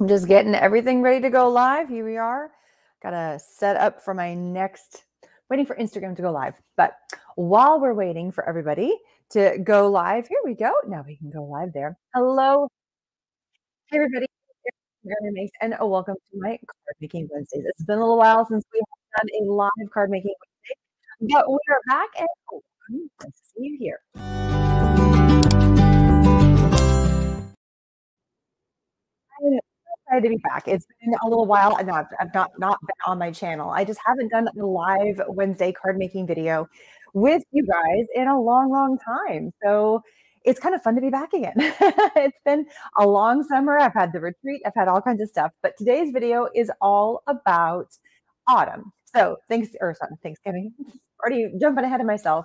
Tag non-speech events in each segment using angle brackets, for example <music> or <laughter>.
I'm just getting everything ready to go live. Here we are. Got to set up for my next, waiting for Instagram to go live. But while we're waiting for everybody to go live, here we go. Now we can go live there. Hello. Hey, everybody. And oh, welcome to my card making Wednesdays. It's been a little while since we have done a live card making Wednesday, but we are back and oh, nice to see you here. Excited to be back. It's been a little while. No, I've, I've not not been on my channel. I just haven't done a live Wednesday card making video with you guys in a long, long time. So it's kind of fun to be back again. <laughs> it's been a long summer. I've had the retreat. I've had all kinds of stuff. But today's video is all about autumn. So thanks, or sorry, Thanksgiving. <laughs> Already jumping ahead of myself.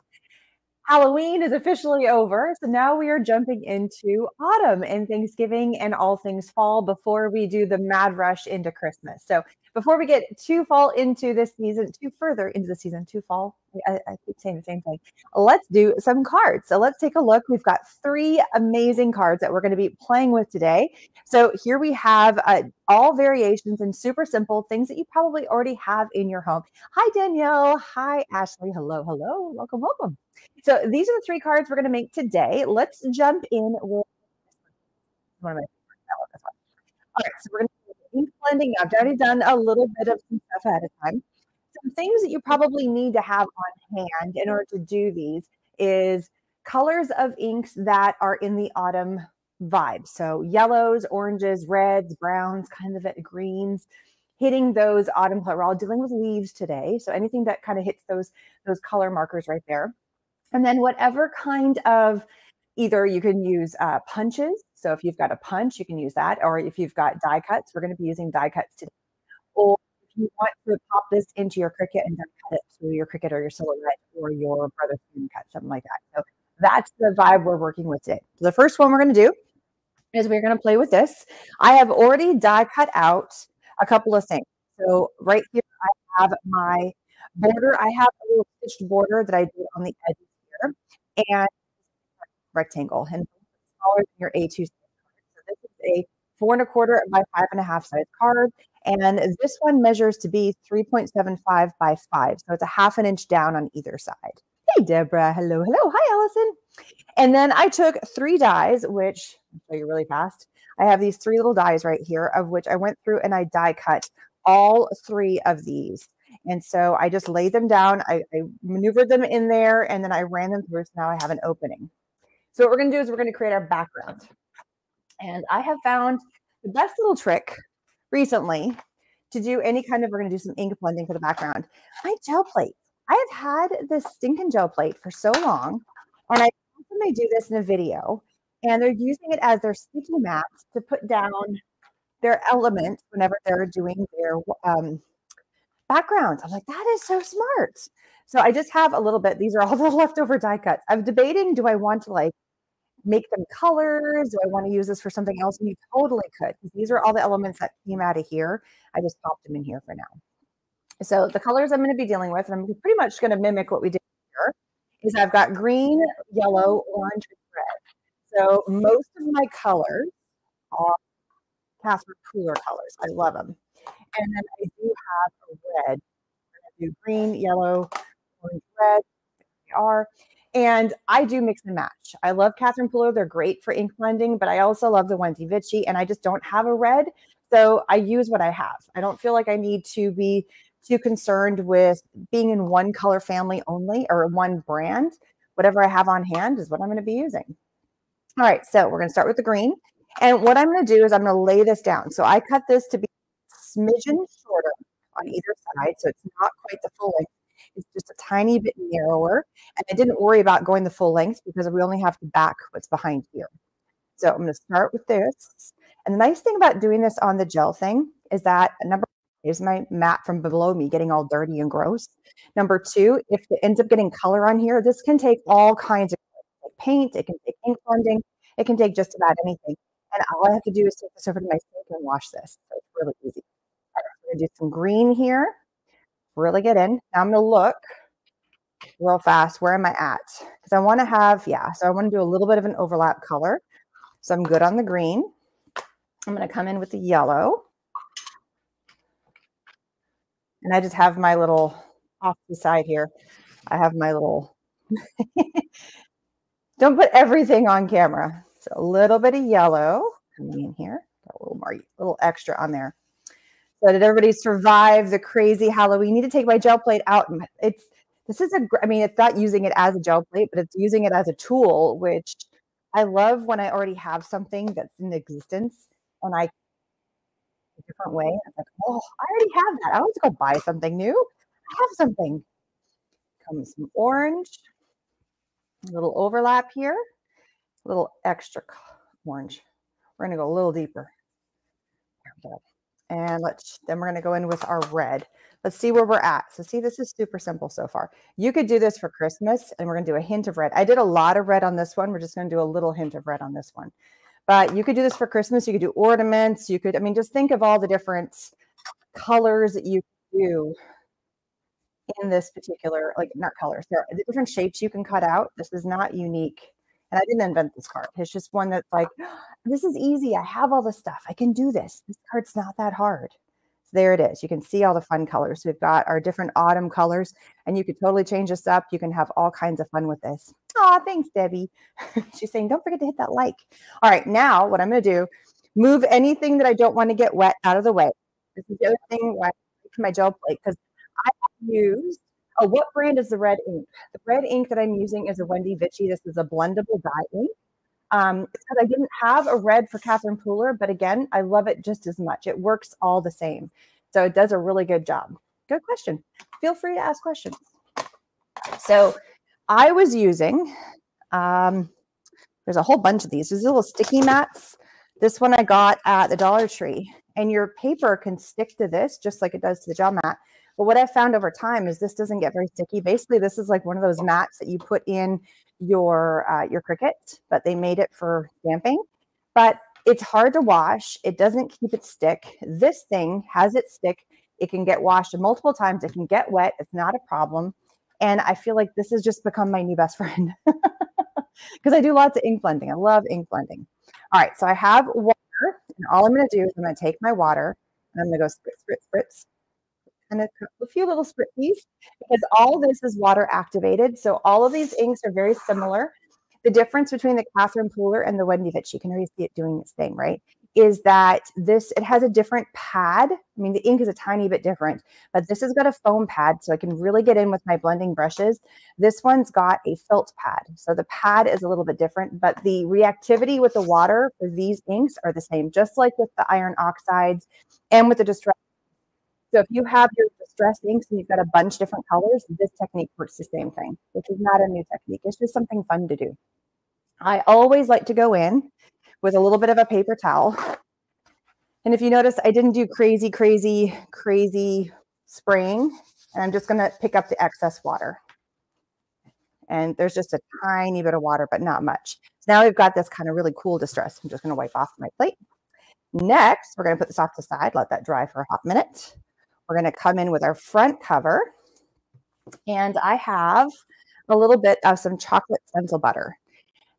Halloween is officially over. So now we are jumping into autumn and Thanksgiving and all things fall before we do the mad rush into Christmas. So before we get too fall into this season, too further into the season, too fall, I, I, keep saying the same thing. Let's do some cards. So let's take a look. We've got three amazing cards that we're going to be playing with today. So here we have uh, all variations and super simple things that you probably already have in your home. Hi, Danielle. Hi, Ashley. Hello, hello. Welcome, welcome. So these are the three cards we're going to make today. Let's jump in with one of my All right, so we're going to ink blending. I've already done a little bit of some stuff ahead of time. Some things that you probably need to have on hand in order to do these is colors of inks that are in the autumn vibe. So yellows, oranges, reds, browns, kind of greens, hitting those autumn color. We're all dealing with leaves today. So anything that kind of hits those, those color markers right there. And then whatever kind of either you can use uh, punches. So if you've got a punch, you can use that. Or if you've got die cuts, we're going to be using die cuts today. Or if you want to pop this into your Cricut and cut it through your Cricut or your Silhouette or your Brother cut, something like that. So that's the vibe we're working with today. The first one we're going to do is we're going to play with this. I have already die cut out a couple of things. So right here, I have my border. I have a little stitched border that I did on the edge here. and rectangle and smaller than your A2 size. So this is a four and a quarter by five and a half size card. And this one measures to be 3.75 by five. So it's a half an inch down on either side. Hey, Deborah. Hello, hello. Hi, Allison. And then I took three dies, which I'll show you really fast. I have these three little dies right here, of which I went through and I die cut all three of these. And so I just laid them down. I, I maneuvered them in there and then I ran them through. So now I have an opening. So what we're going to do is we're going to create our background. And I have found the best little trick recently to do any kind of, we're going to do some ink blending for the background. My gel plate. I have had this stinking gel plate for so long. And I often do this in a video and they're using it as their sticky mat to put down their elements whenever they're doing their um, backgrounds. I'm like, that is so smart. So I just have a little bit. These are all <laughs> the leftover die cuts. I'm debating, do I want to like make them colors? Do I want to use this for something else? And you totally could. These are all the elements that came out of here. I just popped them in here for now. So the colors I'm going to be dealing with, and I'm pretty much going to mimic what we did here, is I've got green, yellow, orange, and red. So most of my colors are Catherine Pooler colors. I love them. And then I do have a red. I do green, yellow, orange, red. They are. And I do mix and match. I love Catherine Pooler. They're great for ink blending, but I also love the Wendy Vecchi, and I just don't have a red. So I use what I have. I don't feel like I need to be too concerned with being in one color family only or one brand. Whatever I have on hand is what I'm going to be using. All right, so we're going to start with the green. And what I'm going to do is I'm going to lay this down. So I cut this to be smidgen shorter on either side. So it's not quite the full length. It's just a tiny bit narrower. And I didn't worry about going the full length because we only have to back what's behind here. So I'm going to start with this. And the nice thing about doing this on the gel thing is that number one is my mat from below me getting all dirty and gross. Number two, if it ends up getting color on here, this can take all kinds of paint. It can take ink blending. It can take just about anything. And all I have to do is take this over to my sink and wash this. So it's really easy. I'm going to do some green here. Really get in. Now I'm going to look real fast. Where am I at? Because I want to have, yeah, so I want to do a little bit of an overlap color. So I'm good on the green. I'm going to come in with the yellow. And I just have my little off the side here. I have my little, <laughs> don't put everything on camera. So a little bit of yellow coming in here, a little more, a little extra on there. So did everybody survive the crazy Halloween? Need to take my gel plate out. It's, this is a, I mean, it's not using it as a gel plate, but it's using it as a tool, which I love when I already have something that's in existence and I a different way. I'm like, oh, I already have that. I want to go buy something new. I have something. Comes some orange, a little overlap here, a little extra orange. We're going to go a little deeper. And let's then we're going to go in with our red. Let's see where we're at. So see, this is super simple so far. You could do this for Christmas and we're going to do a hint of red. I did a lot of red on this one. We're just going to do a little hint of red on this one. But you could do this for Christmas. You could do ornaments. You could, I mean, just think of all the different colors that you do in this particular, like not colors, the different shapes you can cut out. This is not unique. And I didn't invent this card. It's just one that's like, <gasps> this is easy. I have all the stuff. I can do this. This card's not that hard. So there it is. You can see all the fun colors. We've got our different autumn colors, and you could totally change this up. You can have all kinds of fun with this. Oh, thanks, Debbie. <laughs> She's saying, don't forget to hit that like. All right, now what I'm going to do, move anything that I don't want to get wet out of the way. This is the other thing why I my gel plate because I used, oh, what brand is the red ink? The red ink that I'm using is a Wendy Vecchi. This is a blendable dye ink. Um, because I didn't have a red for Catherine Pooler, but again, I love it just as much. It works all the same. So it does a really good job. Good question. Feel free to ask questions. So I was using, um, there's a whole bunch of these. These little sticky mats. This one I got at the Dollar Tree. And your paper can stick to this just like it does to the gel mat. But what I've found over time is this doesn't get very sticky. Basically, this is like one of those mats that you put in your uh, your Cricut, but they made it for stamping. But it's hard to wash. It doesn't keep it stick. This thing has it stick. It can get washed multiple times. It can get wet. It's not a problem. And I feel like this has just become my new best <laughs> friend because I do lots of ink blending. I love ink blending. All right, so I have water, and all I'm going to do is I'm going to take my water and I'm going to go spritz, spritz, spritz, and a, few little spritzies because all this is water activated. So all of these inks are very similar. The difference between the Catherine Pooler and the Wendy that you can already see it doing its thing, right? Is that this, it has a different pad. I mean, the ink is a tiny bit different, but this has got a foam pad so I can really get in with my blending brushes. This one's got a felt pad. So the pad is a little bit different, but the reactivity with the water for these inks are the same, just like with the iron oxides and with the distress so if you have your distress inks and you've got a bunch of different colors, this technique works the same thing, which is not a new technique. It's just something fun to do. I always like to go in with a little bit of a paper towel. And if you notice, I didn't do crazy, crazy, crazy spraying. And I'm just going to pick up the excess water. And there's just a tiny bit of water, but not much. So now we've got this kind of really cool distress. I'm just going to wipe off my plate. Next, we're going to put this off to the side, let that dry for a hot minute. We're going to come in with our front cover. And I have a little bit of some chocolate stencil butter.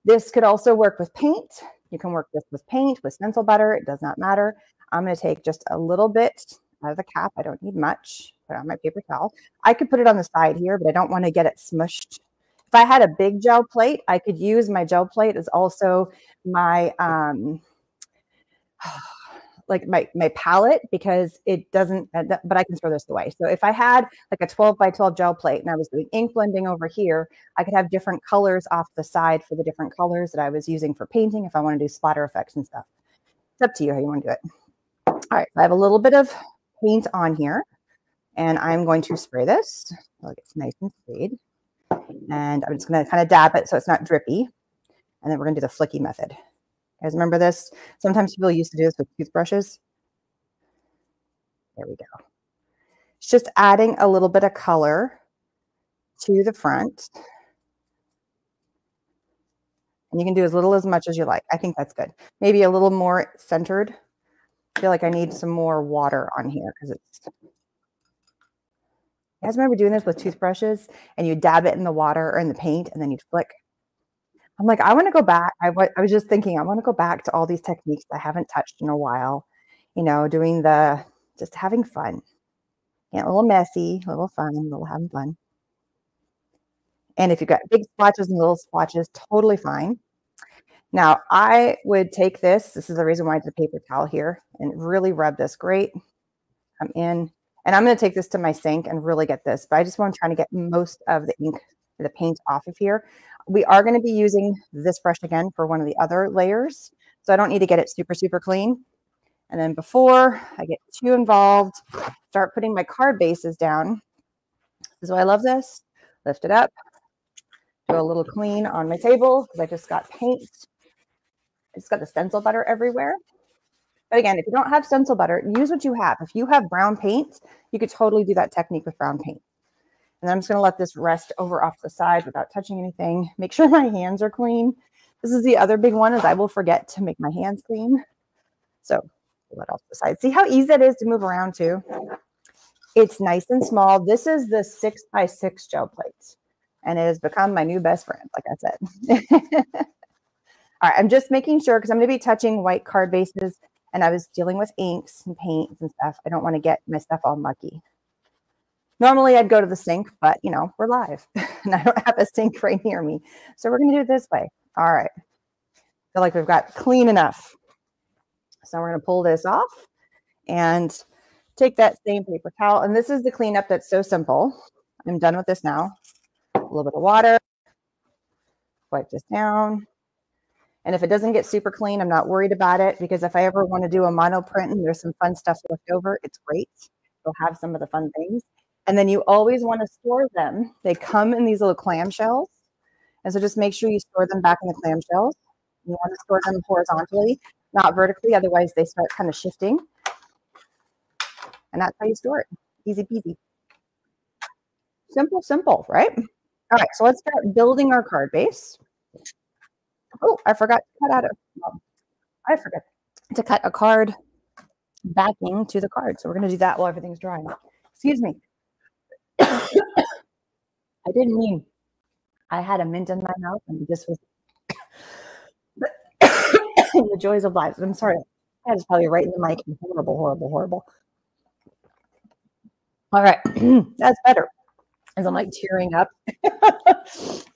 This could also work with paint. You can work this with paint, with stencil butter. It does not matter. I'm going to take just a little bit out of the cap. I don't need much. Put on my paper towel. I could put it on the side here, but I don't want to get it smushed. If I had a big gel plate, I could use my gel plate as also my um, <sighs> like my my palette because it doesn't uh, but i can throw this away. So if i had like a 12 by 12 gel plate and i was doing ink blending over here i could have different colors off the side for the different colors that i was using for painting if i want to do splatter effects and stuff. It's up to you how you want to do it. All right i have a little bit of paint on here and i'm going to spray this so it's nice and sprayed and i'm just going to kind of dab it so it's not drippy. And then we're going to do the flicky method guys remember this? Sometimes people used to do this with toothbrushes. There we go. It's just adding a little bit of color to the front. And you can do as little as much as you like. I think that's good. Maybe a little more centered. I feel like I need some more water on here because it's you guys remember doing this with toothbrushes and you dab it in the water or in the paint and then you'd flick I'm like, I want to go mm. back. I, w- I was just thinking, I want to go back to all these techniques I haven't touched in a while, you know, doing the just having fun. Yeah, a little messy, a little fun, a little having fun. And if you've got big splotches and little splotches, totally fine. Now, I would take this. This is the reason why it's a paper towel here and really rub this great. I'm in, and I'm going to take this to my sink and really get this, but I just want to try to get most of the ink, the paint off of here. We are going to be using this brush again for one of the other layers. So I don't need to get it super, super clean. And then before I get too involved, start putting my card bases down. This is why I love this. Lift it up, do a little clean on my table because I just got paint it's got the stencil butter everywhere. But again, if you don't have stencil butter, use what you have. If you have brown paint, you could totally do that technique with brown paint. And I'm just going to let this rest over off the side without touching anything. Make sure <laughs> my hands are clean. This is the other big one is I will forget to make my hands clean. So let off the side. See how easy that is to move around too? It's nice and small. This is the six by six gel plate and it has become my new best friend, like I said. <laughs> All right, I'm just making sure because I'm going to be touching white card bases and I was dealing with inks and paints and stuff. I don't want to get my stuff all mucky. Normally I'd go to the sink, but you know, we're live <laughs> and I don't have a sink right near me. So we're going to do it this way. All right. Feel like we've got clean enough. So we're going to pull this off and take that same paper towel. And this is the cleanup that's so simple. I'm done with this now. A little bit of water. Wipe this down. And if it doesn't get super clean, I'm not worried about it because if I ever want to do a mono print and there's some fun stuff left over, it's great. You'll have some of the fun things. And then you always want to store them. They come in these little clamshells. And so just make sure you store them back in the clamshells. You want to store them horizontally, not vertically. Otherwise, they start kind of shifting. And that's how you store it. Easy peasy. Simple, simple, right? All right, so let's start building our card base. Oh, I forgot to cut out a, well, I forgot to cut a card backing to the card. So we're going to do that while everything's drying. Excuse me. I didn't mean I had a mint in my mouth and this was <coughs> the joys of life. I'm sorry. I is probably right in the mic. Horrible, horrible, horrible. All right. <clears throat> That's better. As I'm like tearing up. <laughs>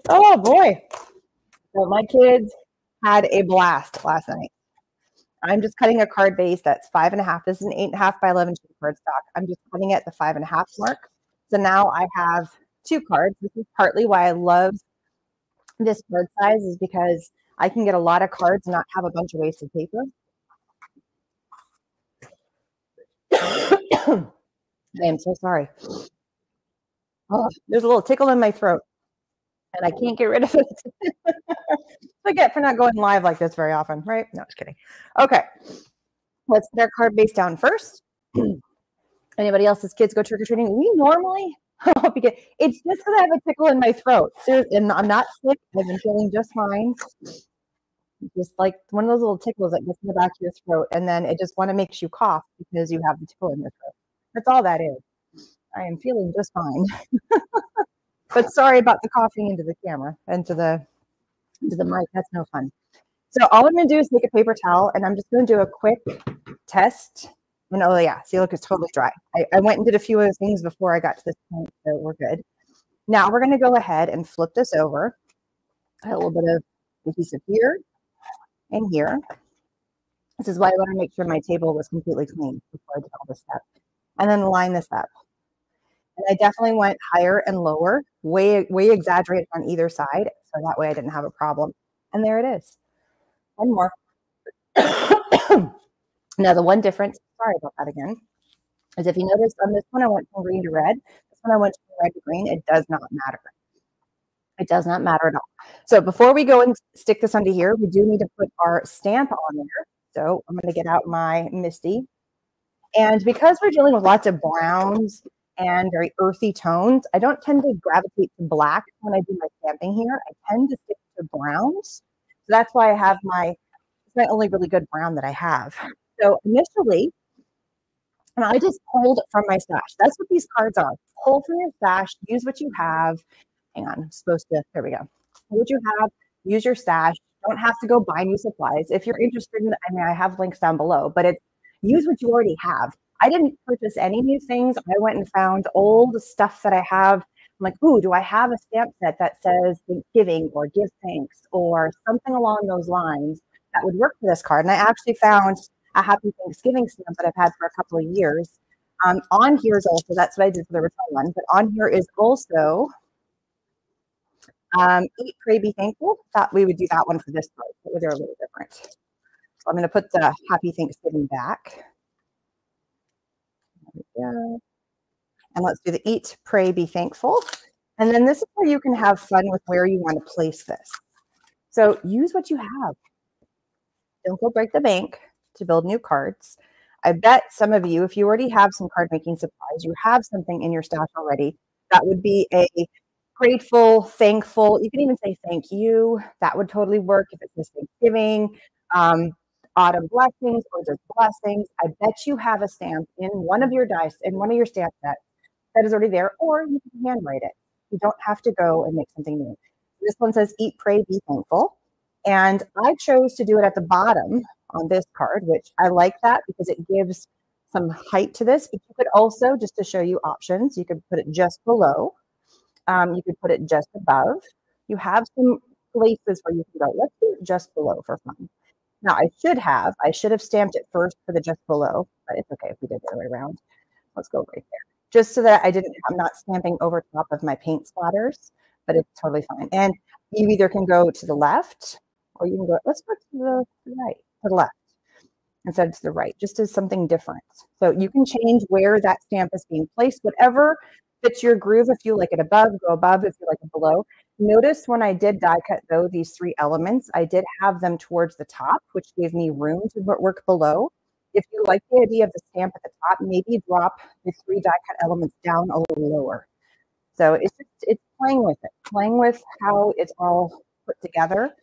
oh boy. So my kids had a blast last night. I'm just cutting a card base that's five and a half. This is an eight and a half by 11 sheet cardstock. I'm just cutting it at the five and a half mark. So now I have two cards. This is partly why I love this card size is because I can get a lot of cards and not have a bunch of wasted paper. <coughs> I am so sorry. Oh, there's a little tickle in my throat and I can't get rid of it. <laughs> I get for not going live like this very often, right? No, just kidding. Okay, let's put our card base down first. <clears throat> Anybody else's kids go trick or treating? We normally hope you get. It's just because I have a tickle in my throat, Seriously, and I'm not sick. I've been feeling just fine. Just like one of those little tickles that gets in the back of your throat, and then it just want to makes you cough because you have the tickle in your throat. That's all that is. I am feeling just fine. <laughs> but sorry about the coughing into the camera and to the into the mic. That's no fun. So all I'm going to do is take a paper towel and I'm just going to do a quick test. And oh yeah, see, look, it's totally dry. I, I went and did a few of other things before I got to this point, so we're good. Now we're going to go ahead and flip this over. a little bit of adhesive here and here. This is why I want to make sure my table was completely clean before I did all this stuff. And then line this up. And I definitely went higher and lower, way, way exaggerated on either side. So that way I didn't have a problem. And there it is. One more. <coughs> now the one difference, sorry about that again, is if you notice on this one, I went from green to red. This one I went from red to green. It does not matter. It does not matter at all. So before we go and stick this onto here, we do need to put our stamp on there. So I'm going to get out my MISTI. And because we're dealing with lots of browns and very earthy tones. I don't tend to gravitate to black when I do my stamping here. I tend to stick to browns. So that's why I have my, it's my only really good brown that I have. So initially, and I just pulled from my stash. That's what these cards are. Pull from your stash, use what you have. Hang on, I'm supposed to, there we go. What you have, use your stash. Don't have to go buy new supplies. If you're interested in, I mean, I have links down below, but it use what you already have. I didn't purchase any new things. I went and found old stuff that I have. I'm like, ooh, do I have a stamp set that says Thanksgiving or give thanks or something along those lines that would work for this card? And I actually found a happy Thanksgiving stamp that I've had for a couple of years. Um, on here is also, that's what I did for the return one, but on here is also um, Eat, Pray, Be Thankful. Thought we would do that one for this but they're a little different. So I'm going to put the Happy Thanksgiving back. There we go. And let's do the Eat, Pray, Be Thankful. And then this is where you can have fun with where you want to place this. So use what you have. Don't go break the bank to build new cards. I bet some of you, if you already have some card making supplies, you have something in your stash already. That would be a grateful, thankful. You can even say thank you. That would totally work if it's Thanksgiving, um, autumn blessings, or just blessings. I bet you have a stamp in one of your dice, in one of your stamp sets that is already there, or you can handwrite it. You don't have to go and make something new. This one says eat, pray, be thankful. And I chose to do it at the bottom on this card, which I like that because it gives some height to this. But you could also, just to show you options, you could put it just below. Um, you could put it just above. You have some places where you can go, let's do it just below for fun. Now I should have, I should have stamped it first for the just below, but it's okay if we did the other way around. Let's go right there. Just so that I didn't, I'm not stamping over top of my paint splatters, but it's totally fine. And you either can go to the left or you can go, let's go to the, right the left instead of to the right, just as something different. So you can change where that stamp is being placed, whatever fits your groove. If you like it above, go above. If you like it below. Notice when I did die cut though, these three elements, I did have them towards the top, which gave me room to work below. If you like the idea of the stamp at the top, maybe drop the three die cut elements down a little lower. So it's just, it's playing with it, playing with how it's all put together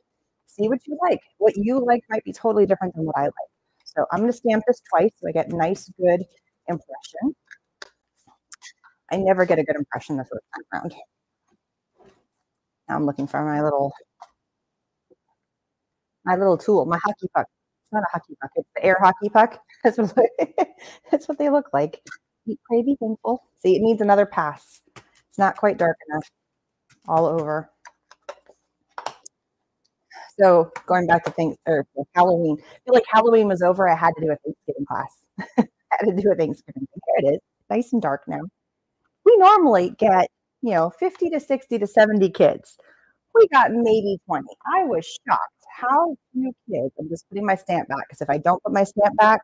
see what you like. What you like might be totally different than what I like. So I'm going to stamp this twice so I get nice, good impression. I never get a good impression the first time around. Now I'm looking for my little my little tool, my hockey puck. It's not a hockey puck, it's the air hockey puck. <laughs> That's what, that's what they look like. Eat, pray, be thankful. See, it needs another pass. It's not quite dark enough all over. So going back to things or Halloween, I feel like Halloween was over. I had to do a Thanksgiving class. <laughs> I had to do a Thanksgiving. Here it is, nice and dark now. We normally get, you know, 50 to 60 to 70 kids. We got maybe 20. I was shocked. How few kids? I'm just putting my stamp back because if I don't put my stamp back,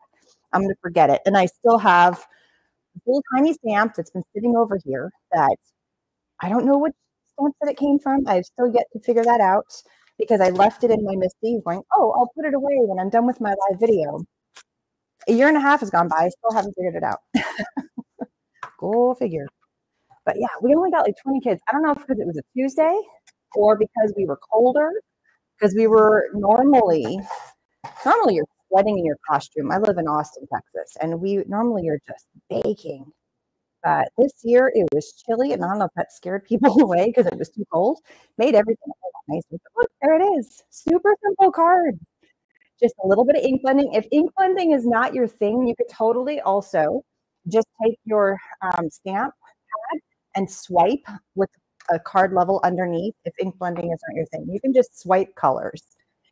I'm going to forget it. And I still have little tiny stamp that's been sitting over here that I don't know which stamp that it came from. I've still yet to figure that out because I left it in my MISTI going, oh, I'll put it away when I'm done with my live video. A year and a half has gone by. I still haven't figured it out. <laughs> Go figure. But yeah, we only got like 20 kids. I don't know if because it was a Tuesday or because we were colder, because we were normally, normally you're sweating in your costume. I live in Austin, Texas, and we normally are just baking but this year it was chilly, and I don't know if that scared people <laughs> away because it was too cold. Made everything nicer. Look, there it is. Super simple card. Just a little bit of ink blending. If ink blending is not your thing, you could totally also just take your um, stamp pad and swipe with a card level underneath. If ink blending is not your thing, you can just swipe colors.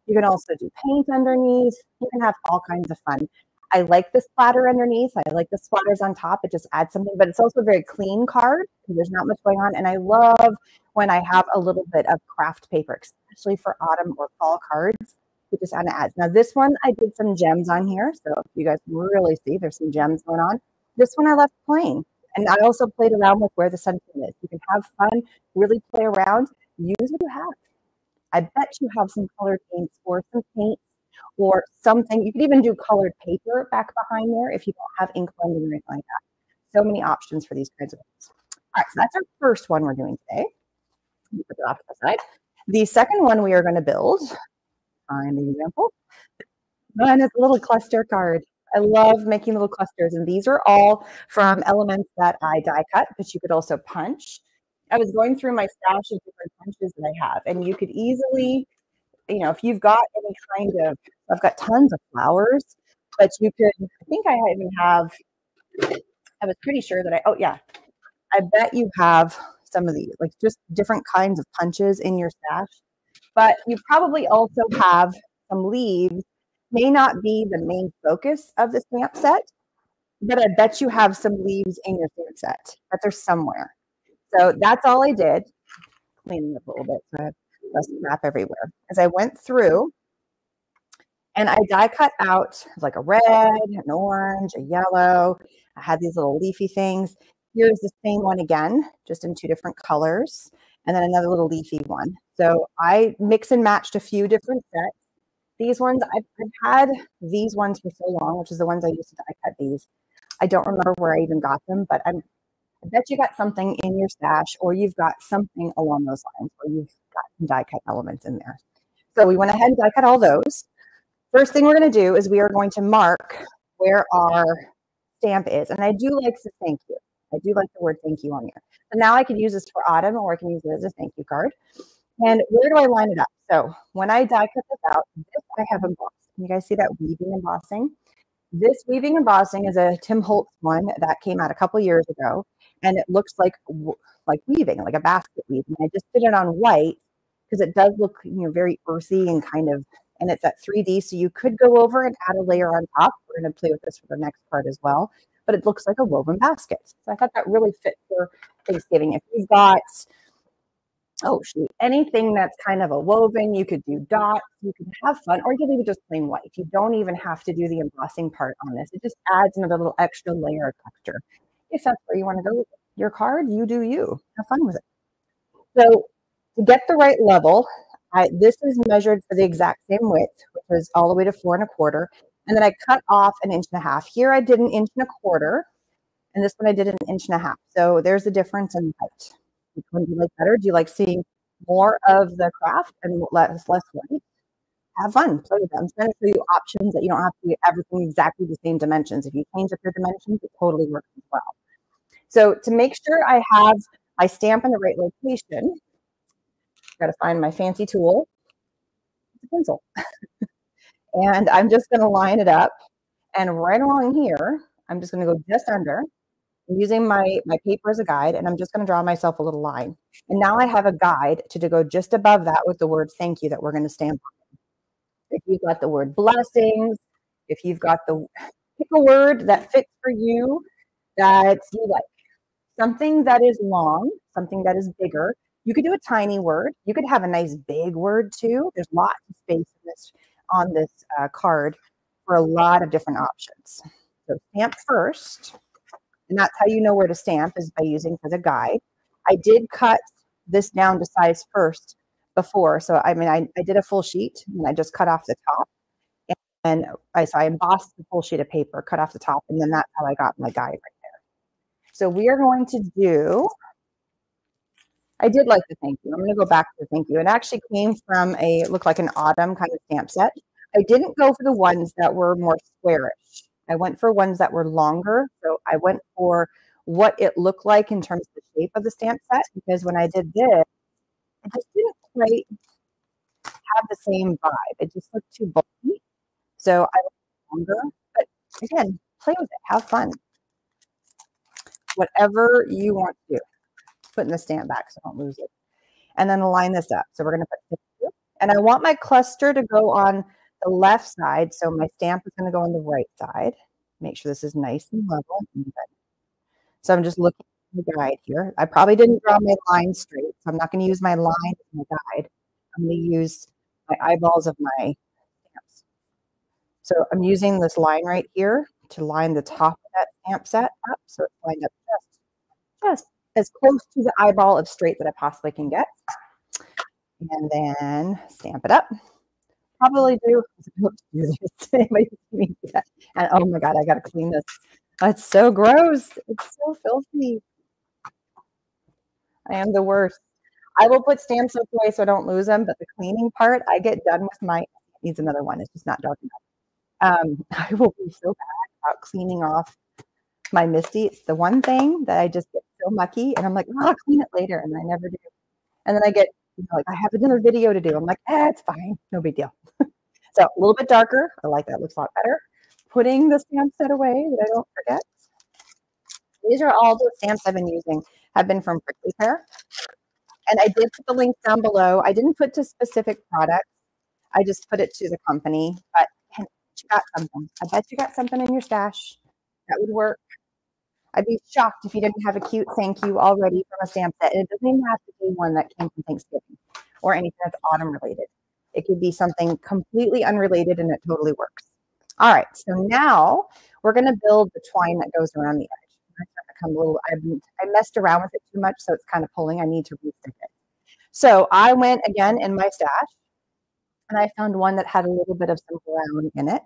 You can also do paint underneath. You can have all kinds of fun. I like the splatter underneath. I like the splatters on top. It just adds something, but it's also a very clean card there's not much going on. And I love when I have a little bit of craft paper, especially for autumn or fall cards. It just kind of adds. Now this one, I did some gems on here. So you guys can really see there's some gems going on. This one I left plain. And I also played around with where the sentiment is. You can have fun, really play around, use what you have. I bet you have some colored paints or some paint or something. You could even do colored paper back behind there if you don't have ink blending or anything like that. So many options for these kinds of things. All right, so that's our first one we're doing today. Put it off to the side. The second one we are going to build, find an example, and it's a little cluster card. I love making little clusters, and these are all from elements that I die cut, but you could also punch. I was going through my stash of different punches that I have, and you could easily you know, if you've got any kind of, I've got tons of flowers, but you could, I think I even have, I was pretty sure that I, oh yeah, I bet you have some of these, like just different kinds of punches in your stash. But you probably also have some leaves, may not be the main focus of the stamp set, but I bet you have some leaves in your stamp set, that they're somewhere. So that's all I did. Cleaning up a little bit so Have crap everywhere. As I went through and I die cut out like a red, an orange, a yellow. I had these little leafy things. Here's the same one again, just in two different colors. And then another little leafy one. So I mix and matched a few different sets. These ones, I've, I've had these ones for so long, which is the ones I used to die cut these. I don't remember where I even got them, but I'm, I bet you got something in your stash or you've got something along those lines or you've got some die cut elements in there. So we went ahead and die cut all those. First thing we're going to do is we are going to mark where our stamp is. And I do like to thank you. I do like the word thank you on here. So now I could use this for autumn or I can use it as a thank you card. And where do I line it up? So when I die cut this out, this I have embossed. Can you guys see that weaving embossing? This weaving embossing is a Tim Holtz one that came out a couple years ago, and it looks like like weaving, like a basket weaving. I just did it on white because it does look you know very earthy and kind of, and it's at 3D. So you could go over and add a layer on top. We're going to play with this for the next part as well. But it looks like a woven basket. So I thought that really fit for Thanksgiving. If you've got oh shoot, anything that's kind of a woven, you could do dots, you can have fun, or you leave it just plain white. You don't even have to do the embossing part on this. It just adds another little extra layer of texture. If that's where you want to go with your card, you do you. Have fun with it. So to get the right level, I, this is measured for the exact same width, which is all the way to four and a quarter. And then I cut off an inch and a half. Here I did an inch and a quarter, and this one I did an inch and a half. So there's the difference in height. Which one do you like better? Do you like seeing more of the craft and less less white? Have fun, play with them. I'm trying to show you options that you don't have to do everything exactly the same dimensions. If you change up your dimensions, it totally works as well. So to make sure I have my stamp in the right location, got to find my fancy tool, a pencil. <laughs> and I'm just going to line it up. And right along here, I'm just going to go just under. I'm using my, my paper as a guide, and I'm just going to draw myself a little line. And now I have a guide to, to go just above that with the word thank you that we're going to stamp on. If you've got the word blessings, if you've got the pick a word that fits for you that you like, something that is long, something that is bigger. You could do a tiny word. You could have a nice big word too. There's lots of space this on this uh, card for a lot of different options. So stamp first. And that's how you know where to stamp is by using for the guide. I did cut this down to size first before. So, I mean, I, I did a full sheet and I just cut off the top. And I, so I embossed the full sheet of paper, cut off the top, and then that's how I got my guide right there. So we are going to do, I did like the thank you. I'm going to go back to the thank you. It actually came from a, looked like an autumn kind of stamp set. I didn't go for the ones that were more squarish. I went for ones that were longer. So I went for what it looked like in terms of the shape of the stamp set because when I did this, it just didn't quite have the same vibe. It just looked too bulky. So I went longer. But again, play with it, have fun. Whatever you want to do. Putting the stamp back so I don't lose it. And then align this up. So we're going to put and I want my cluster to go on the left side. So my stamp is going to go on the right side. Make sure this is nice and level. So I'm just looking at the guide here. I probably didn't draw my line straight. So I'm not going to use my line as my guide. I'm going to use my eyeballs of my stamps. So I'm using this line right here to line the top of that stamp set up. So it's lined up just, just as close to the eyeball of straight that I possibly can get. And then stamp it up probably do. <laughs> and oh my god, I gotta clean this. It's so gross. It's so filthy. I am the worst. I will put stamps away so I don't lose them, but the cleaning part, I get done with my needs another one. It's just not dark enough. Um, <laughs> I will be so bad about cleaning off my MISTI. It's the one thing that I just get so mucky, and I'm like, oh, I'll clean it later, and I never do. And then I get You know, like I have another video to do. I'm like, eh, it's fine. No big deal. <laughs> so a little bit darker. I like that. Looks a lot better. Putting the stamp set away that I don't forget. These are all the stamps I've been using, have been from Prickley Pear. And I did put the links down below. I didn't put to specific products. I just put it to the company. But you got something. I bet you got something in your stash that would work. I'd be shocked if you didn't have a cute thank you already from a stamp set. And It doesn't even have to be one that came from Thanksgiving or anything that's autumn related. It could be something completely unrelated and it totally works. All right, so now we're going to build the twine that goes around the edge. I, a little, I, I messed around with it too much, so it's kind of pulling. I need to restick it. So I went again in my stash and I found one that had a little bit of some brown in it.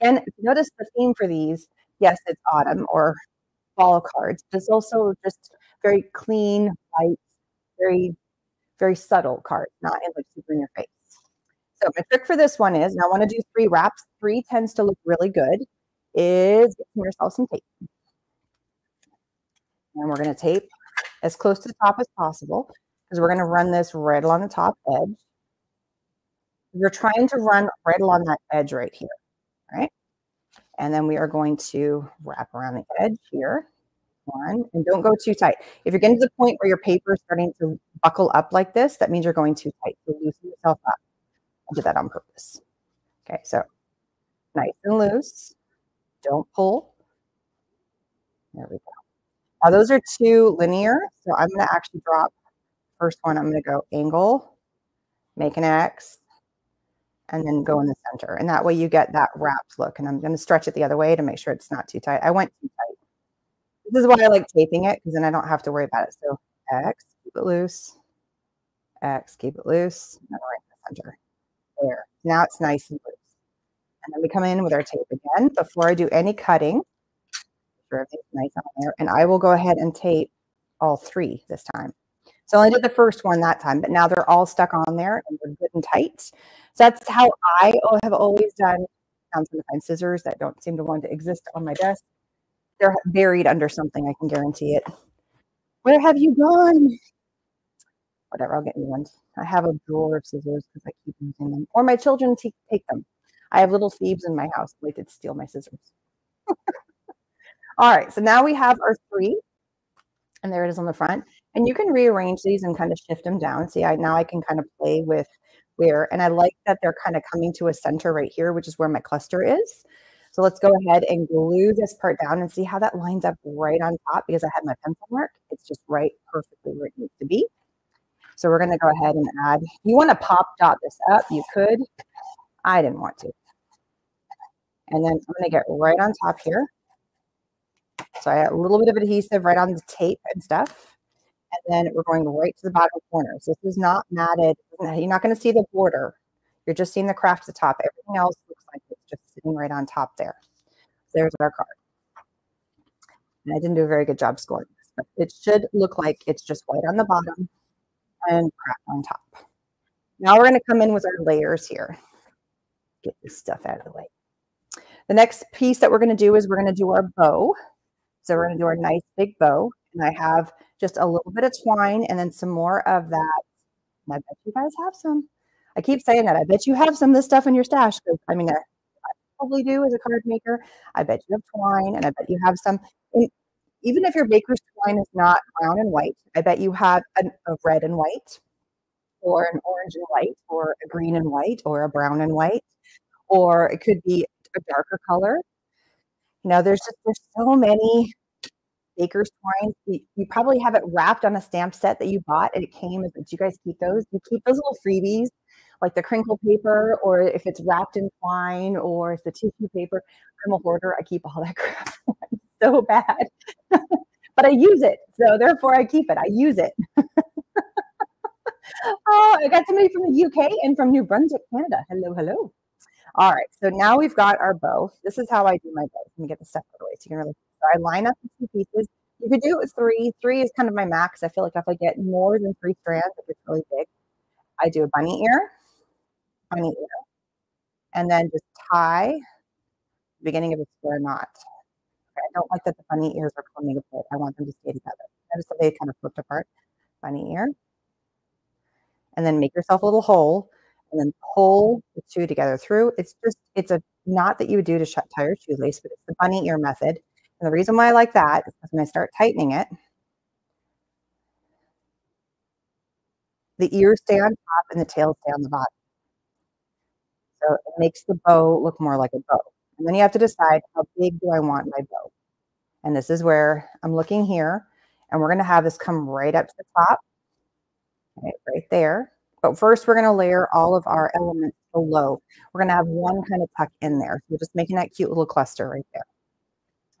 And notice the theme for these. Yes, it's autumn or fall cards, it's also just very clean, white, very, very subtle cards, not in like super in your face. So my trick for this one is, and I want to do three wraps. Three tends to look really good. Is get yourself some tape, and we're going to tape as close to the top as possible because we're going to run this right along the top edge. You're trying to run right along that edge right here, right? And then we are going to wrap around the edge here. One, and don't go too tight. If you're getting to the point where your paper is starting to buckle up like this, that means you're going too tight. So loosen yourself up. I did that on purpose. Okay, so nice and loose. Don't pull. There we go. Now those are two linear. So I'm going to actually drop first one. I'm going to go angle, make an X, and then go mm-hmm. in the center. And that way you get that wrapped look. And I'm going to stretch it the other way to make sure it's not too tight. I went too tight. This is why I like taping it because then I don't have to worry about it. So X, keep it loose. X, keep it loose. And right in the center. There. Now it's nice and loose. And then we come in with our tape again. Before I do any cutting, sure everything's nice on there. And I will go ahead and tape all three this time. So I did the first one that time, but now they're all stuck on there and they're good and tight. So that's how I have always done. I'm trying to find scissors that don't seem to want to exist on my desk. They're buried under something, I can guarantee it. Where have you gone? Whatever, I'll get new ones. I have a drawer of scissors because I keep using them. Or my children take them. I have little thieves in my house. They could steal my scissors. <laughs> All right, so now we have our three. And there it is on the front. And you can rearrange these and kind of shift them down. See, I now I can kind of play with where, and I like that they're kind of coming to a center right here, which is where my cluster is. So let's go ahead and glue this part down and see how that lines up right on top because I had my pencil mark. It's just right perfectly where it needs to be. So we're going to go ahead and add, you want to pop dot this up, you could. I didn't want to. And then I'm going to get right on top here. So I add a little bit of adhesive right on the tape and stuff and then we're going right to the bottom corners. This is not matted. You're not going to see the border. You're just seeing the craft at the top. Everything else looks like it's just sitting right on top there. There's our card. And I didn't do a very good job scoring this, but it should look like it's just white on the bottom and craft on top. Now we're going to come in with our layers here. Get this stuff out of the way. The next piece that we're going to do is we're going to do our bow. So we're going to do our nice big bow. And I have just a little bit of twine and then some more of that. And I bet you guys have some. I keep saying that. I bet you have some of this stuff in your stash I mean, I, I probably do as a card maker. I bet you have twine and I bet you have some. And even if your baker's twine is not brown and white, I bet you have a, a red and white or an orange and white or a green and white or a brown and white or it could be a darker color. You know, there's just there's so many baker's twine. You, probably have it wrapped on a stamp set that you bought and it came. Do you guys keep those? You keep those little freebies like the crinkle paper or if it's wrapped in twine or it's the tissue paper. I'm a hoarder. I keep all that <laughs> crap. so bad. <laughs> but I use it. So therefore I keep it. I use it. <laughs> oh, I got somebody from the UK and from New Brunswick, Canada. Hello, hello. All right, so now we've got our bow. This is how I do my bow. Let me get the stuff out of the way so you can really I line up the two pieces. You could do it with three. Three is kind of my max. I feel like if I get more than three strands, if it's really big, I do a bunny ear, bunny ear, and then just tie the beginning of a square knot. Okay, I don't like that the bunny ears are coming apart. I want them to stay together. Notice that they kind of flipped apart. Bunny ear. and then make yourself a little hole and then pull the two together through. It's just, it's a knot that you would do to shut tie your shoelace, but it's the bunny ear method. And the reason why I like that is when I start tightening it, the ears stay on top and the tail stay on the bottom. So it makes the bow look more like a bow. And then you have to decide how big do I want my bow. And this is where I'm looking here. And we're going to have this come right up to the top. Right, right there. But first, we're going to layer all of our elements below. We're going to have one kind of tuck in there. We're just making that cute little cluster right there.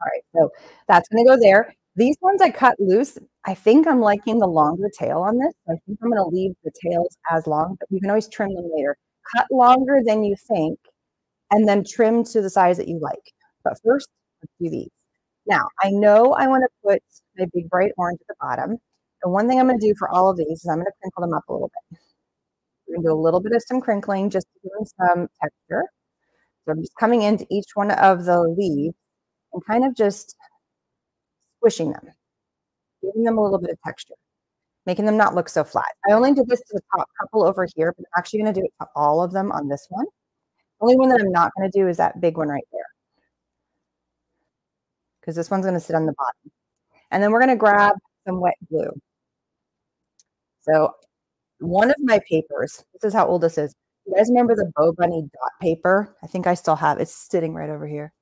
All right, so that's going to go there. These ones I cut loose. I think I'm liking the longer tail on this. I think I'm going to leave the tails as long, but you can always trim them later. Cut longer than you think, and then trim to the size that you like. But first, let's do these. Now, I know I want to put my big bright orange at the bottom. And one thing I'm going to do for all of these is I'm going to crinkle them up a little bit. We're going to do a little bit of some crinkling just to give them some texture. So I'm just coming into each one of the leaves and kind of just squishing them, giving them a little bit of texture, making them not look so flat. I only did this to the top couple over here, but I'm actually going to do it to all of them on this one. The only one that I'm not going to do is that big one right there. Because this one's going to sit on the bottom. And then we're going to grab some wet glue. So one of my papers, this is how old this is. You guys remember the Bo Bunny dot paper? I think I still have It's sitting right over here.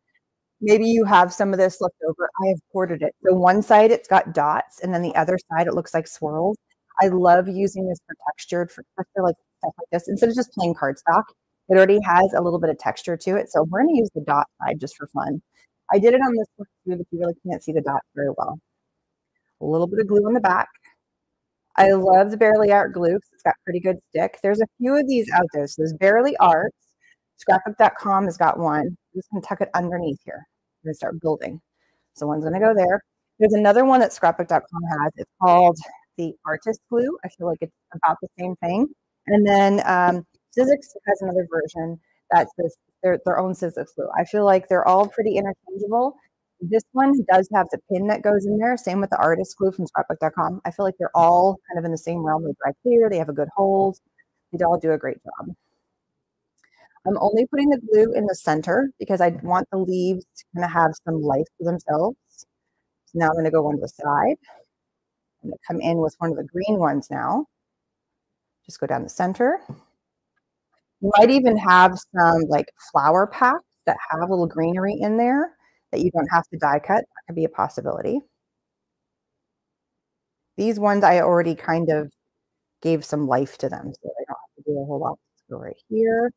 Maybe you have some of this left over. I have quartered it. So one side it's got dots, and then the other side it looks like swirls. I love using this for textured for like stuff like this instead of just plain cardstock. It already has a little bit of texture to it. So we're going to use the dot side just for fun. I did it on this one too, but you really can't see the dots very well. A little bit of glue on the back. I love the Bearly Art glue because it's got pretty good stick. There's a few of these out there. So there's Bearly Art. Scrapbook.com has got one. I'm just going to tuck it underneath here. Start building. So one's going to go there. There's another one that Scrapbook.com has. It's called the Artist Glue. I feel like it's about the same thing. And then um, has another version that's this, their, their own Sizzix glue. I feel like they're all pretty interchangeable. This one does have the pin that goes in there. Same with the artist glue from scrapbook.com. I feel like they're all kind of in the same realm. They dry clear. They have a good hold. They all do a great job. I'm only putting the glue in the center because I want the leaves to kind of have some life to themselves. So now I'm going to go on the side. I'm going to come in with one of the green ones now. Just go down the center. You might even have some like flower packs that have a little greenery in there that you don't have to die cut. That could be a possibility. These ones I already kind of gave some life to them, so I don't have to do a whole lot. Let's go right here.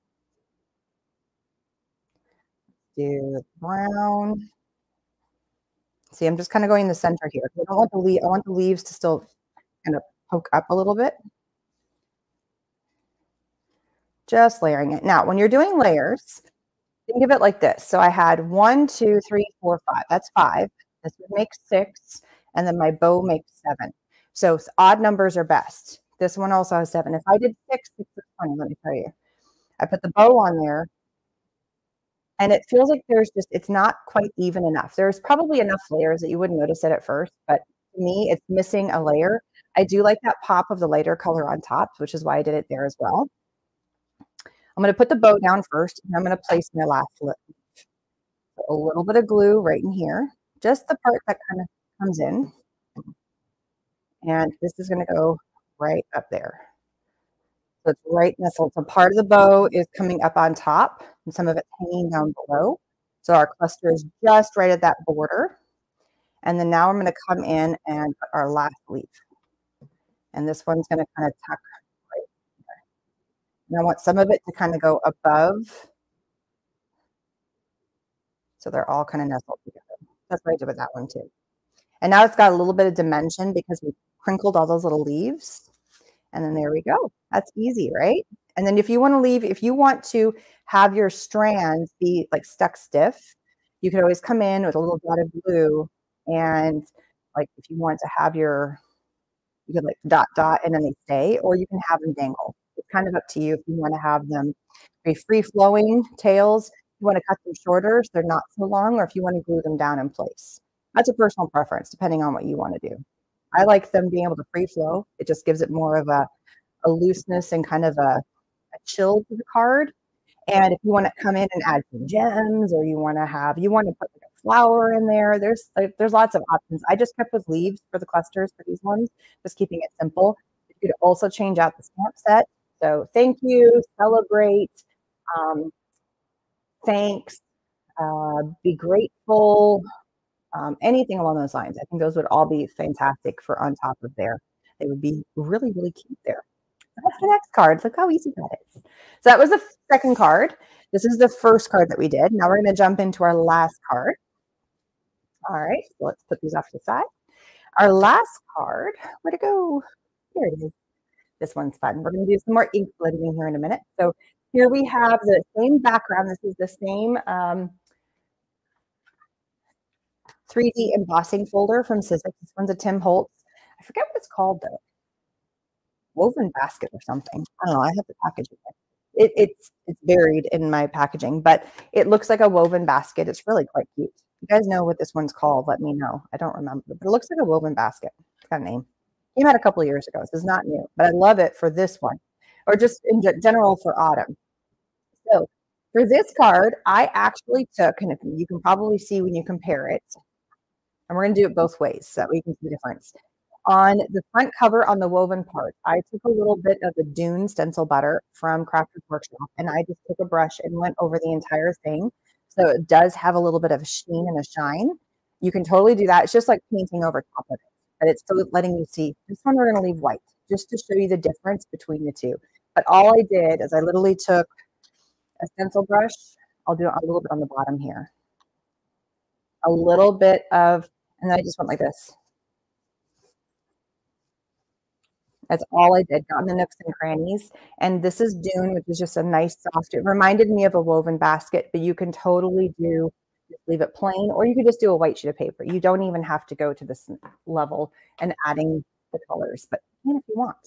Do brown. See, I'm just kind of going in the center here. I don't want the leaf. I want the leaves to still kind of poke up a little bit. Just layering it. Now, when you're doing layers, think of it like this. So I had one, two, three, four, five. That's five. This would make six. And then my bow makes seven. So odd numbers are best. This one also has seven. If I did six, six is 20, let me tell you. I put the bow on there and it feels like there's just, it's not quite even enough. There's probably enough layers that you wouldn't notice it at first, but to me, it's missing a layer. I do like that pop of the lighter color on top, which is why I did it there as well. I'm going to put the bow down first, and I'm going to place my last lip. A little bit of glue right in here, just the part that kind of comes in. And this is going to go right up there. It's right nestled. So part of the bow is coming up on top, and some of it's hanging down below. So our cluster is just right at that border. And then now I'm going to come in and put our last leaf. And this one's going to kind of tuck right and I want some of it to kind of go above. So they're all kind of nestled together. That's what I did with that one too. And now it's got a little bit of dimension because we crinkled all those little leaves. And then there we go. That's easy, right? And then if you want to leave, if you want to have your strands be like stuck stiff, you could always come in with a little dot of glue and like if you want to have your, you could like dot dot and then they stay, or you can have them dangle it's kind of up to you if you want to have them be free flowing tails. you want to cut them shorter so they're not so long, or if you want to glue them down in place. That's a personal preference depending on what you want to do. I like them being able to free flow. It just gives it more of a a looseness and kind of a, a chill to the card. And if you want to come in and add some gems or you want to have, you want to put like a flower in there, there's like, there's lots of options. I just kept with leaves for the clusters for these ones, just keeping it simple. You could also change out the stamp set. So thank you, celebrate, um, thanks, uh, be grateful, um, anything along those lines. I think those would all be fantastic for on top of there. They would be really, really cute there. That's the next card. Look how easy that is. So that was the second card. This is the first card that we did. Now we're going to jump into our last card. All right, so let's put these off to the side. Our last card, where'd it go? Here it is. This one's fun. We're going to do some more ink blending here in a minute. So here we have the same background. This is the same um, 3D embossing folder from Sizzix. This one's a Tim Holtz. I forget what it's called though. Woven basket or something. I don't know. I have the packaging. It, it's it's buried in my packaging, but it looks like a woven basket. It's really quite cute. You guys know what this one's called? Let me know. I don't remember, but it looks like a woven basket. It's got a name. Came out a couple years ago. This is not new, but I love it for this one, or just in general for autumn. So for this card, I actually took, and you can probably see when you compare it, and we're going to do it both ways so that we can see the difference. On the front cover on the woven part, I took a little bit of the Dune stencil butter from Crafters Workshop and I just took a brush and went over the entire thing. So it does have a little bit of a sheen and a shine. You can totally do that. It's just like painting over top of it, but it's still letting you see. This one we're going to leave white just to show you the difference between the two. But all I did is I literally took a stencil brush. I'll do a little bit on the bottom here. A little bit of and then I just went like this. That's all I did, got in the nooks and crannies. And this is Dune, which is just a nice soft, it reminded me of a woven basket, but you can totally do, leave it plain, or you could just do a white sheet of paper. You don't even have to go to this level and adding the colors, but if you want.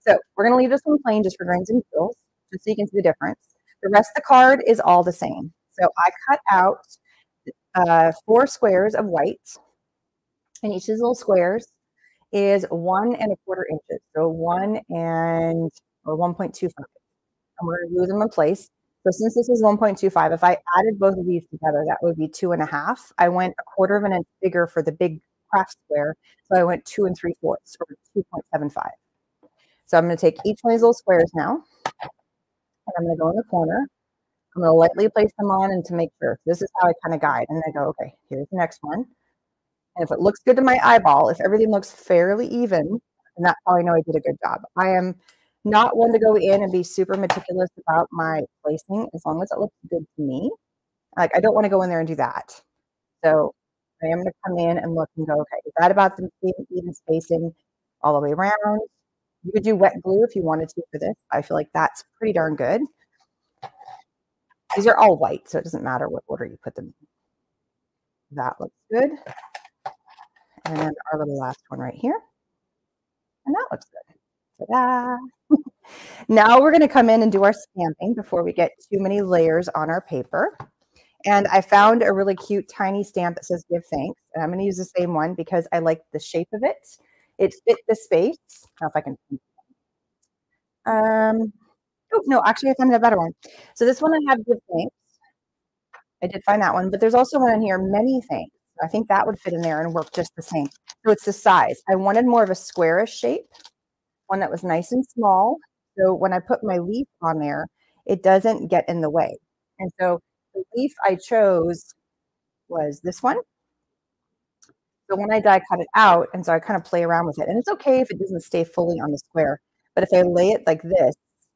So we're gonna leave this one plain just for grains and feels, just so you can see the difference. The rest of the card is all the same. So I cut out uh, four squares of white and each of these little squares is one and a quarter inches. So one and or 1.25. And we're going to glue them in place. So since this is 1.25, if I added both of these together, that would be two and a half. I went a quarter of an inch bigger for the big craft square. So I went two and three fourths or 2.75. So I'm going to take each one of these little squares now. And I'm going to go in the corner. I'm going to lightly place them on and to make sure. This is how I kind of guide. And I go, okay, here's the next one. And if it looks good to my eyeball, if everything looks fairly even, and that's how I know I did a good job. I am not one to go in and be super meticulous about my placing as long as it looks good to me. Like I don't want to go in there and do that. So I am going to come in and look and go, okay, is that about the even spacing all the way around? You could do wet glue if you wanted to for this. I feel like that's pretty darn good. These are all white, so it doesn't matter what order you put them in. That looks good and then our little last one right here. And that looks good. Ta-da! <laughs> now we're going to come in and do our stamping before we get too many layers on our paper. And I found a really cute tiny stamp that says give thanks. And I'm going to use the same one because I like the shape of it. It fit the space. Know if I can. Um, oh, no, actually I found a better one. So this one I have give thanks. I did find that one, but there's also one in here, many thanks. I think that would fit in there and work just the same. So it's the size. I wanted more of a squarish shape, one that was nice and small. So when I put my leaf on there, it doesn't get in the way. And so the leaf I chose was this one. So when I die cut it out, and so I kind of play around with it. And it's okay if it doesn't stay fully on the square, but if I lay it like this,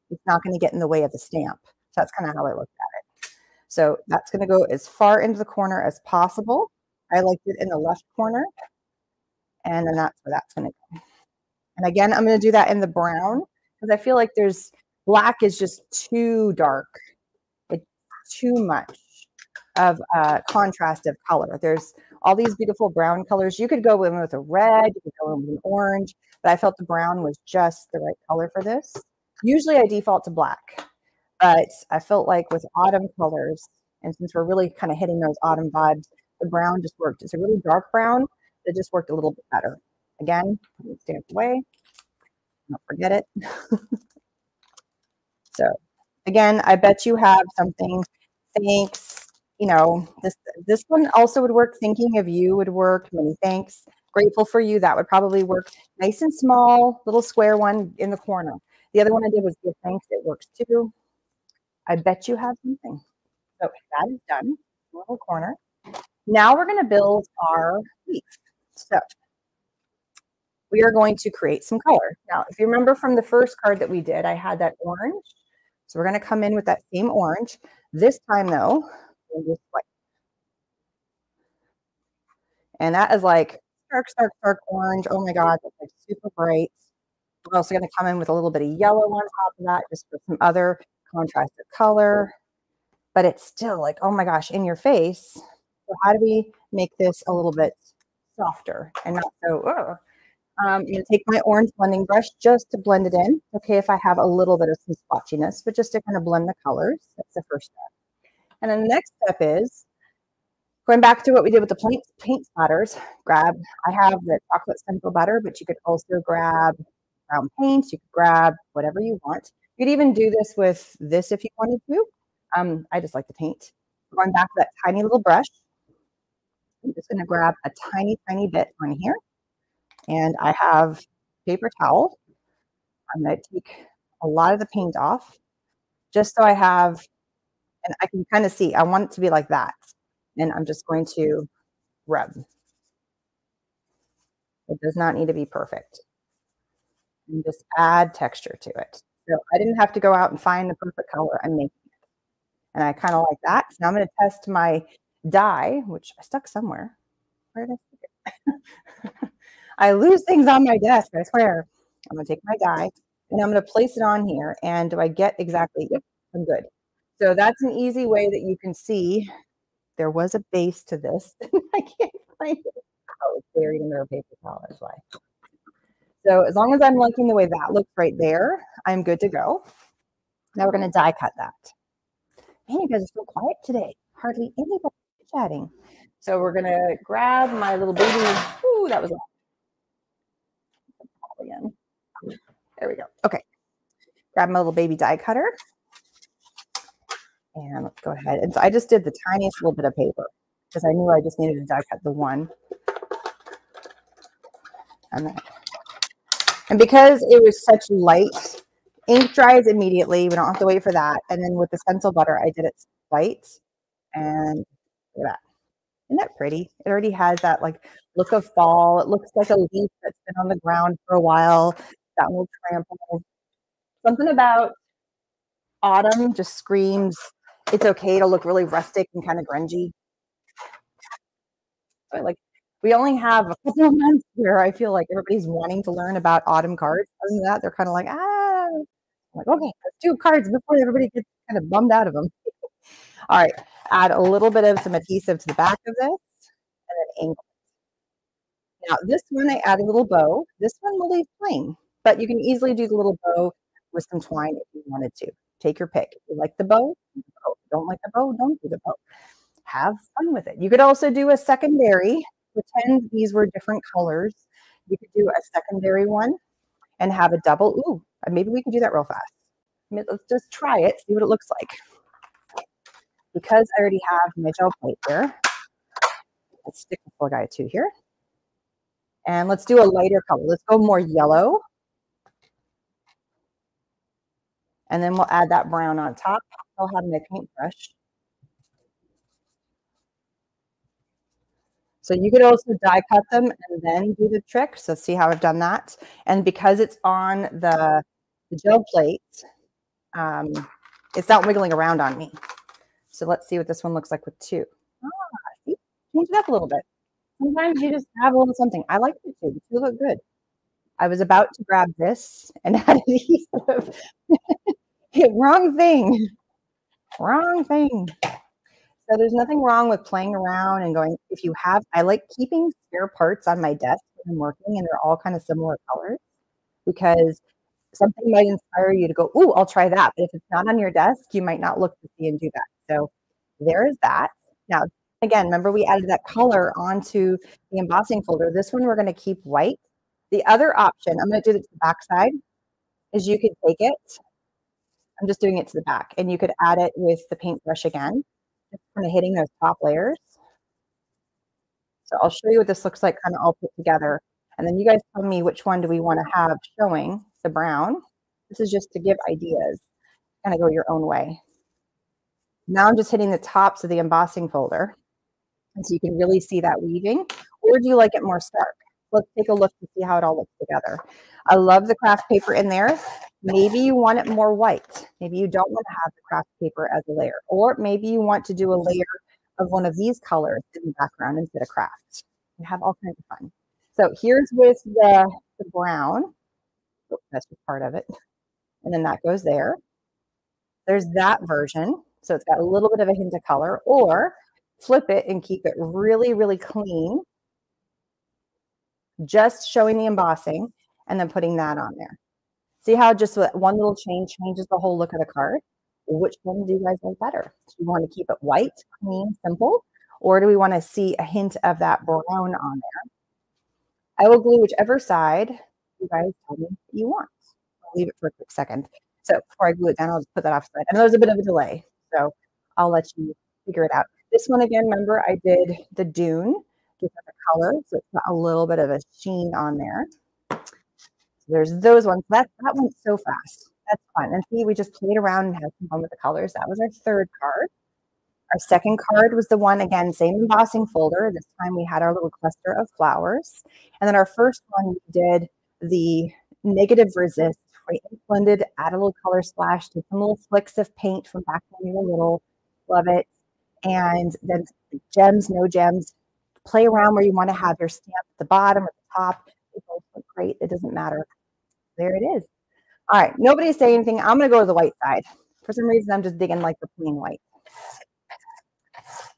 it's not going to get in the way of the stamp. So that's kind of how I looked at it. So that's going to go as far into the corner as possible. I liked it in the left corner. And then that's where that's going to go. And again, I'm going to do that in the brown because I feel like there's black is just too dark. It's too much of a contrast of color. There's all these beautiful brown colors. You could go in with a red, you could go in with an orange, but I felt the brown was just the right color for this. Usually I default to black, but I felt like with autumn colors, and since we're really kind of hitting those autumn vibes, the brown just worked. It's a really dark brown that just worked a little bit better. Again, stamp away. Don't forget it. <laughs> so again, I bet you have something. Thanks. You know, this this one also would work. Thinking of you would work. Many thanks. Grateful for you. That would probably work. Nice and small, little square one in the corner. The other one I did was give thanks. It works too. I bet you have something. So that is done. Little corner. Now we're going to build our leaf. So we are going to create some color. Now, if you remember from the first card that we did, I had that orange. So we're going to come in with that same orange. This time, though. And that is like dark, dark, dark orange. Oh my God, that's like super bright. We're also going to come in with a little bit of yellow on top of that, just for some other contrast of color. But it's still like, oh my gosh, in your face. How do we make this a little bit softer and not so, ugh. Um, I'm going to take my orange blending brush just to blend it in. Okay, if I have a little bit of some splotchiness, but just to kind of blend the colors. That's the first step. And then the next step is going back to what we did with the paint, paint splatters. Grab, I have the chocolate stencil butter, but you could also grab brown paint. You could grab whatever you want. You could even do this with this if you wanted to. Um, I just like the paint. Going back to that tiny little brush. I'm just going to grab a tiny, tiny bit on here and I have paper towel. I'm going to take a lot of the paint off just so I have, and I can kind of see, I want it to be like that. And I'm just going to rub. It does not need to be perfect. And just add texture to it. So I didn't have to go out and find the perfect color. I'm making it. And I kind of like that. So now I'm going to test my die, which I stuck somewhere. Where did I stick it? <laughs> I lose things on my desk, I swear. I'm gonna take my die and I'm gonna place it on here. And do I get exactly, yep, I'm good. So that's an easy way that you can see there was a base to this. <laughs> I can't find it. Oh, it's buried in their paper towel, that's why. So as long as I'm liking the way that looks right there, I'm good to go. Now we're gonna die cut that. Man, you guys are so quiet today. Hardly anybody chatting. So we're gonna grab my little baby. Ooh, that was again. There we go. Okay. Grab my little baby die cutter. And let's go ahead. And so I just did the tiniest little bit of paper because I knew I just needed to die cut the one. And then, and because it was such light, ink dries immediately. We don't have to wait for that. And then with the stencil butter, I did it white. And look at that. Isn't that pretty? It already has that like look of fall. It looks like a leaf that's been on the ground for a while, that will trample. Something about autumn just screams it's okay to look really rustic and kind of grungy. But like we only have a couple of months where I feel like everybody's wanting to learn about autumn cards. Other than that, they're kind of like, ah, I'm like, okay, let's do cards before everybody gets kind of bummed out of them. <laughs> All right, add a little bit of some adhesive to the back of this and then angle now, this one I add a little bow. This one will leave plain, but you can easily do the little bow with some twine if you wanted to. Take your pick. If you like the bow, don't like the bow, don't do the bow. Have fun with it. You could also do a secondary. Pretend these were different colors. You could do a secondary one and have a double. Ooh, maybe we can do that real fast. let's just try it, see what it looks like. Because I already have my gel plate here, let's stick the full guy two here. And let's do a lighter color. Let's go more yellow. And then we'll add that brown on top. I'll have my paintbrush. So you could also die cut them and then do the trick. So see how I've done that. And because it's on the, the gel plate, um, it's not wiggling around on me. So let's see what this one looks like with two. Ah, see? Change it up a little bit. Sometimes you just have a little something. I like the two. The two look good. I was about to grab this and <laughs> add adhesive. <laughs> wrong thing. Wrong thing. So there's nothing wrong with playing around and going, if you have, I like keeping spare parts on my desk when I'm working and they're all kind of similar colors because something might inspire you to go, oh, I'll try that. But if it's not on your desk, you might not look to see and do that. So there is that. Now, Again, remember we added that color onto the embossing folder. This one we're going to keep white. The other option, I'm going to do it to the back side. is you could take it, I'm just doing it to the back, and you could add it with the paintbrush again, just kind of hitting those top layers. So I'll show you what this looks like kind of all put together. And then you guys tell me which one do we want to have showing the brown. This is just to give ideas, kind of go your own way. Now I'm just hitting the tops of the embossing folder. And so you can really see that weaving. Or do you like it more stark? Let's take a look to see how it all looks together. I love the craft paper in there. Maybe you want it more white. Maybe you don't want to have the craft paper as a layer. Or maybe you want to do a layer of one of these colors in the background instead of craft. You have all kinds of fun. So here's with the, the brown. Oh, that's just part of it. And then that goes there. There's that version. So it's got a little bit of a hint of color. Or flip it and keep it really, really clean. Just showing the embossing and then putting that on there. See how just one little change changes the whole look of the card? Which one do you guys like better? Do you want to keep it white, clean, simple? Or do we want to see a hint of that brown on there? I will glue whichever side you guys tell me you want. I'll leave it for a quick second. So before I glue it down, I'll just put that off side. And there's a bit of a delay, so I'll let you figure it out. This one again, remember I did the dune, different color, so it's got a little bit of a sheen on there. So there's those ones. That that went so fast. That's fun. And see, we just played around and had some fun with the colors. That was our third card. Our second card was the one again, same embossing folder. This time we had our little cluster of flowers. And then our first one we did the negative resist. We blended, add a little color splash, did some little flicks of paint from back when we were little. Love it and then gems, no gems. Play around where you want to have your stamp at the bottom or the top. It both look great. It doesn't matter. There it is. All right, nobody's saying anything. I'm going to go to the white side. For some reason, I'm just digging like the plain white.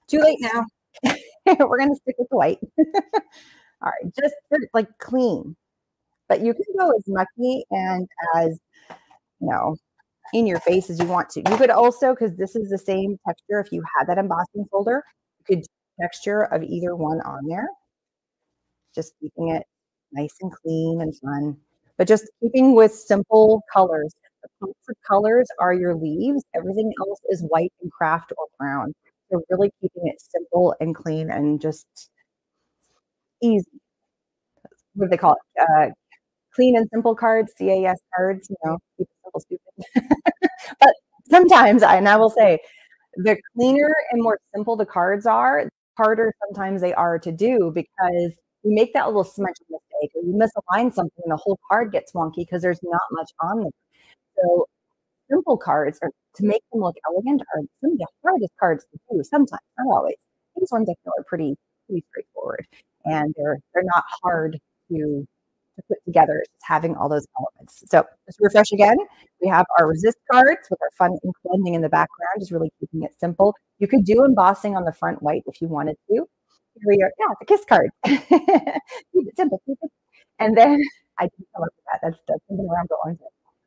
Too late now. <laughs> We're going to stick with the white. <laughs> All right, just like clean. But you can go as mucky and as, you know, in your face as you want to. You could also, because this is the same texture, if you had that embossing folder, you could texture of either one on there. Just keeping it nice and clean and fun. But just keeping with simple colors. The of colors are your leaves. Everything else is white and craft or brown. So really keeping it simple and clean and just easy. What do they call it? Uh, clean and simple cards, CAS cards, you know, simple, stupid. <laughs> but sometimes, I, and I will say, the cleaner and more simple the cards are, harder sometimes they are to do because you make that little smudge mistake or you misalign something and the whole card gets wonky because there's not much on there. So simple cards are to make them look elegant are some of the hardest cards to do sometimes, not always. These ones I feel are pretty pretty straightforward and they're they're not hard to to put together is having all those elements. So just refresh again. We have our resist cards with our fun ink blending in the background, just really keeping it simple. You could do embossing on the front white if you wanted to. Here we are. Yeah, the kiss card. <laughs> keep it simple. Keep it. And then <laughs> I didn't come up with that. That's, that's something around the orange.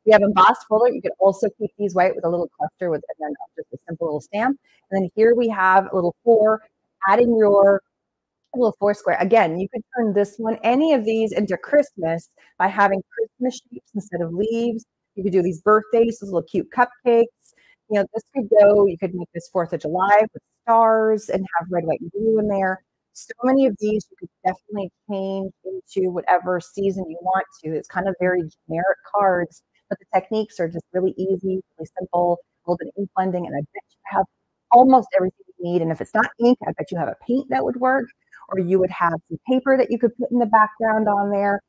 We have embossed folder. You could also keep these white with a little cluster with and then just a simple little stamp. And then here we have a little four, adding your a little four square. Again, you could turn this one, any of these into Christmas by having Christmas shapes instead of leaves. You could do these birthdays, those little cute cupcakes. You know, this could go, you could make this 4th of July with stars and have red, white, and blue in there. So many of these you could definitely change into whatever season you want to. It's kind of very generic cards, but the techniques are just really easy, really simple, of ink blending, and I bet you have almost everything you need. And if it's not ink, I bet you have a paint that would work or you would have some paper that you could put in the background on there.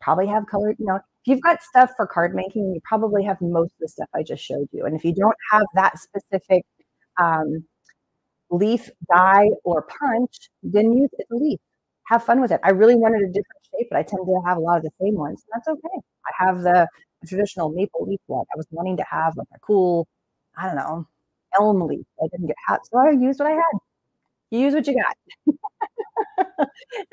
Probably have colored, you know, if you've got stuff for card making, you probably have most of the stuff I just showed you. And if you don't have that specific um, leaf, die, or punch, then use it leaf. Have fun with it. I really wanted a different shape, but I tend to have a lot of the same ones. And that's okay. I have the, traditional maple leaf one. I was wanting to have like a cool, I don't know, elm leaf. I didn't get hot, so I used what I had. Use what you got.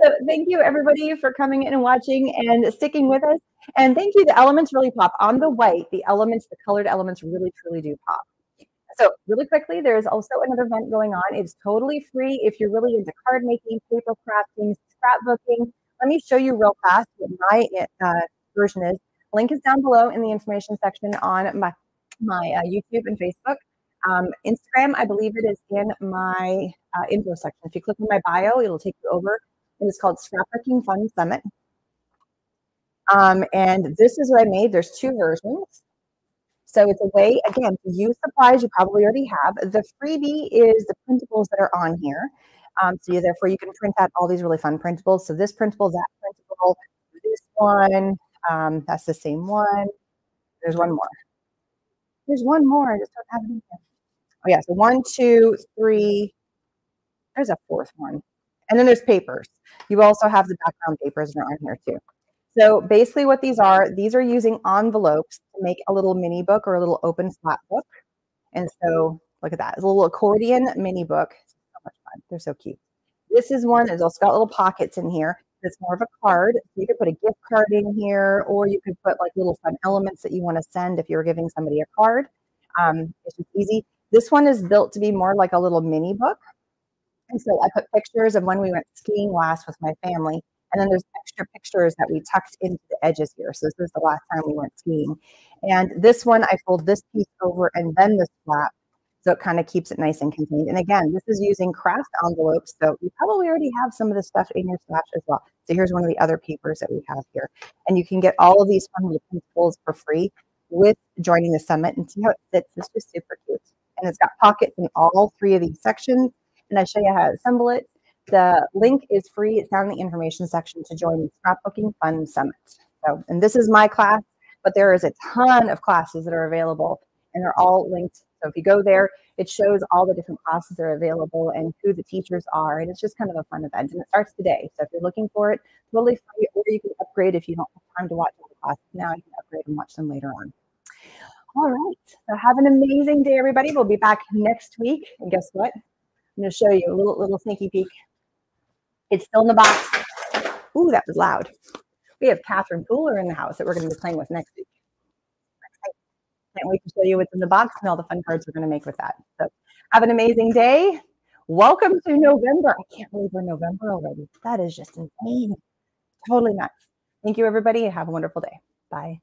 so thank you everybody for coming in and watching and sticking with us. And thank you. The elements really pop on the white. The elements, the colored elements really truly do pop. So really quickly, there's also another event going on. It's totally free if you're really into card making, paper crafting, scrapbooking. Let me show you real fast what my uh, version is. Link is down below in the information section on my, my uh, YouTube and Facebook. Um, Instagram, I believe it is in my uh, info section. If you click on my bio, it'll take you over. And It is called Scrapbooking Fun Summit. Um, and this is what I made. There's two versions. So it's a way, again, to use supplies you probably already have. The freebie is the printables that are on here. Um, so you, therefore you can print out all these really fun printables. So this printable, that printable, this one, um, that's the same one. There's one more. There's one more. I just don't have it in here. Oh yeah, so one, two, three. There's a fourth one. And then there's papers. You also have the background papers that are on here too. So basically what these are, these are using envelopes to make a little mini book or a little open flat book. And so look at that. It's a little accordion mini book. So much fun. They're so cute. This is one, it's also got little pockets in here. It's more of a card. You could put a gift card in here, or you could put like little fun elements that you want to send if you're giving somebody a card. Um, it's just easy. This one is built to be more like a little mini book. And so I put pictures of when we went skiing last with my family. And then there's extra pictures that we tucked into the edges here. So this is the last time we went skiing. And this one, I fold this piece over and then this flap. So it kind of keeps it nice and contained. And again, this is using craft envelopes. So you probably already have some of the stuff in your stash as well. So here's one of the other papers that we have here. And you can get all of these fun little principles for free with joining the summit and see how it fits. It's just super cute. And it's got pockets in all three of these sections. And I show you how to assemble it. The link is free. It's down in the information section to join the Scrapbooking Fun Summit. So, and this is my class, but there is a ton of classes that are available and they're all linked. So if you go there, it shows all the different classes that are available and who the teachers are. And it's just kind of a fun event. And it starts today. So if you're looking for it, totally free, or you can upgrade if you don't have time to watch all the classes now. You can upgrade and watch them later on. All right. So have an amazing day, everybody. We'll be back next week. And guess what? I'm going to show you a little little sneaky peek. It's still in the box. Ooh, that was loud. We have Catherine Pooler in the house that we're going to be playing with next week. Can't wait to show you what's in the box and all the fun cards we're going to make with that. So have an amazing day. Welcome to November. I can't believe we're November already. That is just insane. Totally nuts. Thank you, everybody, have a wonderful day. Bye.